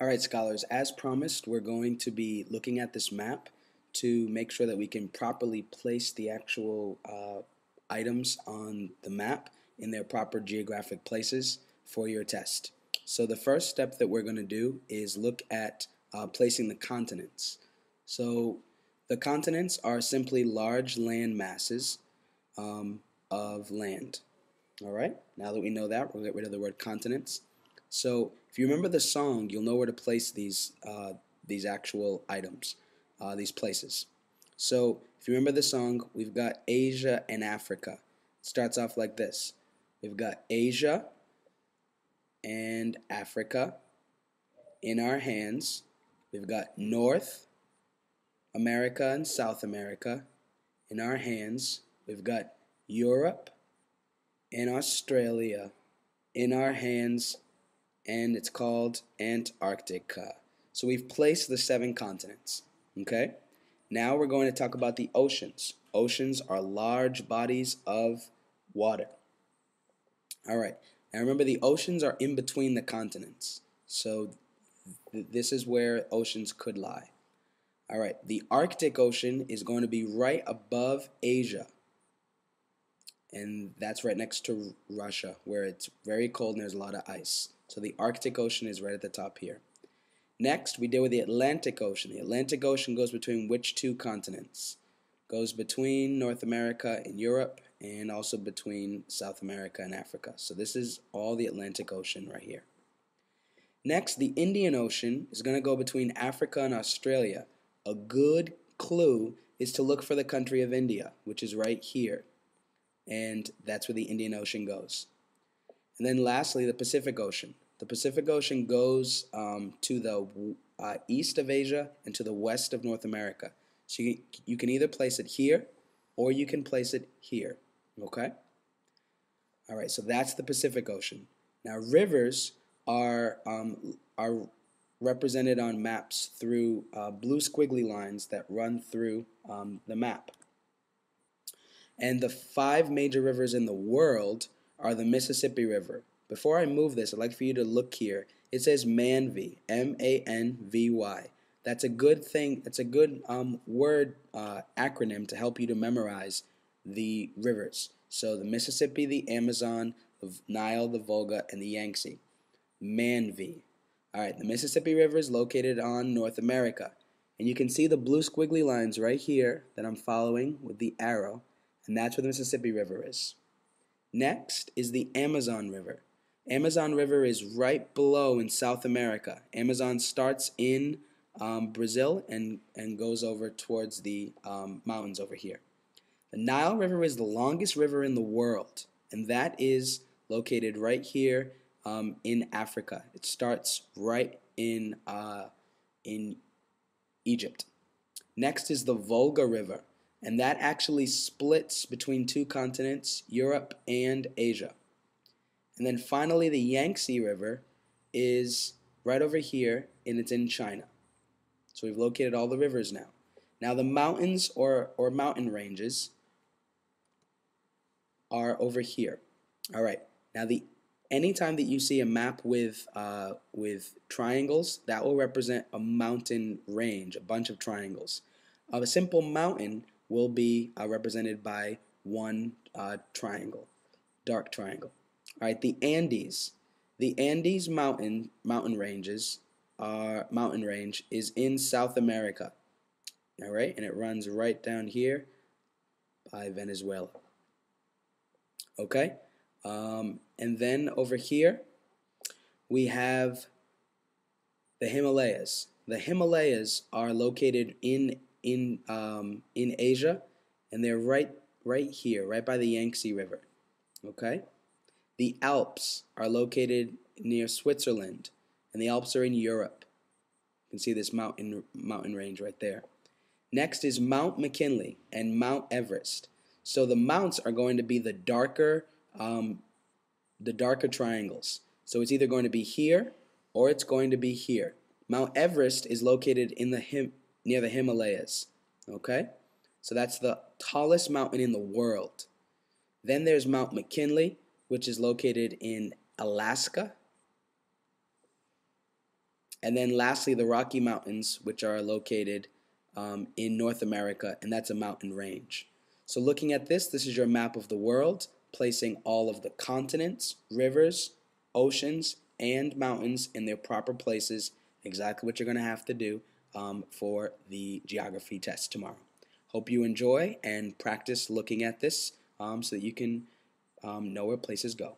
Alright scholars, as promised we're going to be looking at this map to make sure that we can properly place the actual uh, items on the map in their proper geographic places for your test. So the first step that we're going to do is look at uh, placing the continents. So the continents are simply large land masses um, of land. Alright, now that we know that, we'll get rid of the word continents. So if you remember the song, you'll know where to place these uh, these actual items, uh, these places. So if you remember the song, we've got Asia and Africa. It starts off like this. We've got Asia and Africa in our hands. We've got North America and South America in our hands. We've got Europe and Australia in our hands and it's called Antarctica. So we've placed the seven continents. Okay? Now we're going to talk about the oceans. Oceans are large bodies of water. All right. Now remember, the oceans are in between the continents. So th this is where oceans could lie. All right. The Arctic Ocean is going to be right above Asia. And that's right next to Russia, where it's very cold and there's a lot of ice. So the Arctic Ocean is right at the top here. Next, we deal with the Atlantic Ocean. The Atlantic Ocean goes between which two continents? Goes between North America and Europe and also between South America and Africa. So this is all the Atlantic Ocean right here. Next, the Indian Ocean is going to go between Africa and Australia. A good clue is to look for the country of India, which is right here. And that's where the Indian Ocean goes. And then lastly, the Pacific Ocean. The Pacific Ocean goes um, to the uh, east of Asia and to the west of North America. So you, you can either place it here or you can place it here. Okay? All right, so that's the Pacific Ocean. Now, rivers are, um, are represented on maps through uh, blue squiggly lines that run through um, the map. And the five major rivers in the world are the Mississippi River. Before I move this, I'd like for you to look here. It says Manvy, M-A-N-V-Y. That's a good thing. It's a good um, word uh, acronym to help you to memorize the rivers. So the Mississippi, the Amazon, the Nile, the Volga, and the Yangtze. Manvy. All right, the Mississippi River is located on North America. And you can see the blue squiggly lines right here that I'm following with the arrow. And that's where the Mississippi River is. Next is the Amazon River. Amazon River is right below in South America. Amazon starts in um, Brazil and, and goes over towards the um, mountains over here. The Nile River is the longest river in the world, and that is located right here um, in Africa. It starts right in, uh, in Egypt. Next is the Volga River and that actually splits between two continents, Europe and Asia. And then finally, the Yangtze River is right over here, and it's in China. So we've located all the rivers now. Now the mountains or, or mountain ranges are over here. All right. Now the anytime that you see a map with uh, with triangles, that will represent a mountain range, a bunch of triangles. Of a simple mountain will be uh, represented by one uh, triangle, dark triangle. All right, the Andes. The Andes mountain mountain ranges are mountain range is in South America. All right, and it runs right down here by Venezuela. Okay, um, and then over here we have the Himalayas. The Himalayas are located in in um, in Asia, and they're right right here, right by the Yangtze River. Okay, the Alps are located near Switzerland, and the Alps are in Europe. You can see this mountain mountain range right there. Next is Mount McKinley and Mount Everest. So the mounts are going to be the darker um, the darker triangles. So it's either going to be here or it's going to be here. Mount Everest is located in the Him near the Himalayas. Okay? So that's the tallest mountain in the world. Then there's Mount McKinley, which is located in Alaska. And then lastly, the Rocky Mountains, which are located um, in North America, and that's a mountain range. So looking at this, this is your map of the world, placing all of the continents, rivers, oceans, and mountains in their proper places, exactly what you're going to have to do um, for the geography test tomorrow. Hope you enjoy and practice looking at this um, so that you can um, know where places go.